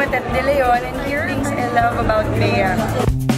Timothée De Leon and things I love about Bea.